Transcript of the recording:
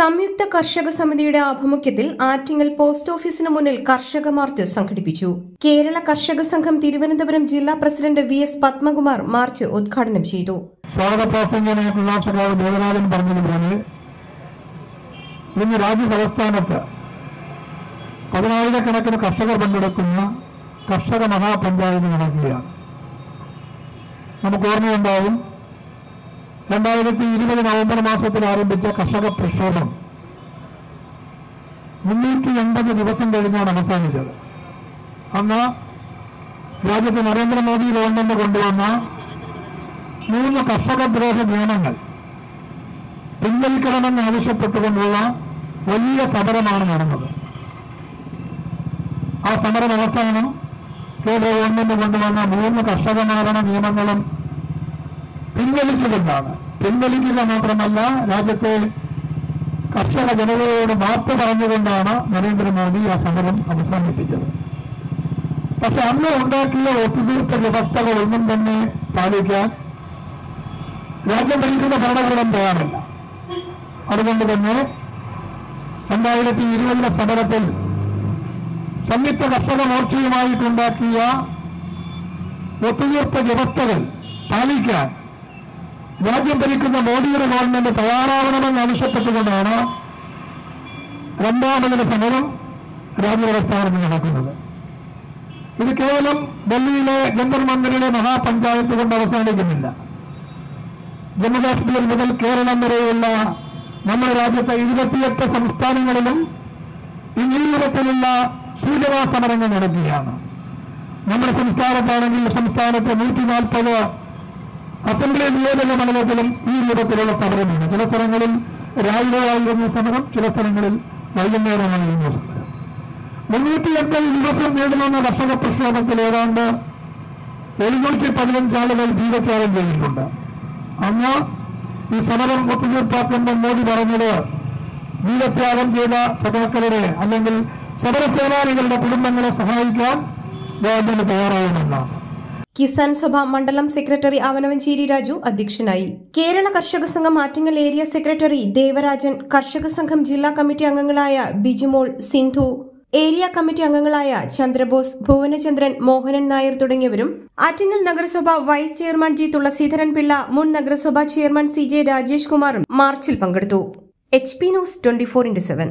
സംയുക്ത കർഷക സമിതിയുടെ ആഭിമുഖ്യത്തിൽ ആറ്റിങ്ങൽ പോസ്റ്റ് ഓഫീസിന് മുന്നിൽ കർഷക മാർച്ച് സംഘടിപ്പിച്ചു. കേരള കർഷക സംഘം തിരുവനന്തപുരം ജില്ലാ president V S Padmakumar march ഉദ്ഘാടനം ചെയ്തു. ദേവരാജൻ പറഞ്ഞതുപോലെ ഇന്ന് പതിനായിരക്കണക്കിന് കർഷകർ പങ്കെടുക്കുന്ന കർഷക മഹാപഞ്ചായത്ത് നടക്കുകയാണ്. നമുക്ക് ഓർമ്മയുണ്ടാവും രണ്ടായിരത്തി ഇരുപത് നവംബർ മാസത്തിൽ ആരംഭിച്ച കർഷക പ്രക്ഷോഭം. മുന്നൂറ്റി എൺപത് ദിവസം കഴിഞ്ഞാണ് അവസാനിച്ചത്. അന്ന് രാജ്യത്ത് നരേന്ദ്രമോദി ഗവൺമെന്റ് കൊണ്ടുവന്ന മൂന്ന് കർഷക ദ്രോഹ നിയമങ്ങൾ പിൻവലിക്കണമെന്ന് ആവശ്യപ്പെട്ടുകൊണ്ടുള്ള വലിയ സമരമാണ് നടന്നത്. ആ സമരം അവസാനം കേന്ദ്ര ഗവൺമെന്റ് കൊണ്ടുവന്ന മൂന്ന് കർഷക നിയമങ്ങളും പിൻവലിച്ചുകൊണ്ടാണ്. പിൻവലിക്കുക മാത്രമല്ല രാജ്യത്തെ കർഷക ജനതയോട് മാപ്പ് പറഞ്ഞുകൊണ്ടാണ് നരേന്ദ്രമോദി ആ സമരം അവസാനിപ്പിച്ചത്. പക്ഷെ അന്ന് ഉണ്ടാക്കിയ ഒത്തുതീർപ്പ് വ്യവസ്ഥകളൊന്നും തന്നെ പാലിക്കാൻ രാജ്യം ഭരിക്കുന്ന ഭരണകൂടം തയ്യാറല്ല. അതുകൊണ്ട് തന്നെ രണ്ടായിരത്തി ഇരുപതിലെ സമരത്തിൽ സംയുക്ത കർഷക മോർച്ചയുമായിട്ടുണ്ടാക്കിയ ഒത്തുതീർപ്പ് വ്യവസ്ഥകൾ പാലിക്കാൻ രാജ്യം ഭരിക്കുന്ന മോദിയുടെ ഗവൺമെന്റ് തയ്യാറാവണമെന്ന് ആവശ്യപ്പെട്ടുകൊണ്ടാണ് രണ്ടാമതിന് സമരം രാജ്യതലസ്ഥാനത്ത് നടക്കുന്നത്. ഇത് കേവലം ഡൽഹിയിലെ ജന്തർ മന്ദിറിലെ മഹാപഞ്ചായത്ത് കൊണ്ട് അവസാനിക്കുന്നില്ല. ജമ്മുകാശ്മീർ മുതൽ കേരളം വരെയുള്ള നമ്മുടെ രാജ്യത്തെ ഇരുപത്തിയെട്ട് സംസ്ഥാനങ്ങളിലും രൂപത്തിലുള്ള സൂചനാ സമരങ്ങൾ നടക്കുകയാണ്. നമ്മുടെ സംസ്ഥാനത്താണെങ്കിൽ സംസ്ഥാനത്തെ നൂറ്റി നാൽപ്പത് അസംബ്ലി നിയോജക മണ്ഡലത്തിലും ഈ രൂപത്തിലുള്ള സമരമാണ് ചില സ്ഥലങ്ങളിൽ രാവിലെയായിരുന്നു സമരം ചില സ്ഥലങ്ങളിൽ വൈകുന്നേരമായിരുന്നു സമരം. മുന്നൂറ്റി എൺപത് ദിവസം നീണ്ടുനിന്ന കർഷക പ്രക്ഷോഭത്തിൽ ഏതാണ്ട് എഴുന്നൂറ്റി പതിനഞ്ച് ആളുകൾ ജീവത്യാഗം ചെയ്തിട്ടുണ്ട്. അന്ന് ഈ സമരം ഒത്തുതീർപ്പാക്കുമ്പോൾ മോദി പറഞ്ഞത് ജീവത്യാഗം ചെയ്ത സഭാക്കളുടെ അല്ലെങ്കിൽ സമരസേനാനികളുടെ കുടുംബങ്ങളെ സഹായിക്കാൻ ഗവൺമെന്റ് തയ്യാറാവുമെന്നാണ്. കിസാൻ സഭ മണ്ഡലം സെക്രട്ടറി അവനവഞ്ചേരി രാജു അധ്യക്ഷനായി. കേരള കർഷക സംഘം ആറ്റിങ്ങൽ ഏരിയ സെക്രട്ടറി ദേവരാജൻ കർഷക സംഘം ജില്ലാ കമ്മിറ്റി അംഗങ്ങളായ ബിജുമോൾ സിന്ധു ഏരിയ കമ്മിറ്റി അംഗങ്ങളായ ചന്ദ്രബോസ് ഭുവനചന്ദ്രൻ മോഹനൻ നായർ തുടങ്ങിയവരും ആറ്റിങ്ങൽ നഗരസഭ vice chairman G Thulasidharan Pillai മുൻ നഗരസഭാ ചെയർമാൻ സി ജെ രാജേഷ് കുമാറും മാർച്ചിൽ പങ്കെടുത്തു. H P news twenty four into seven.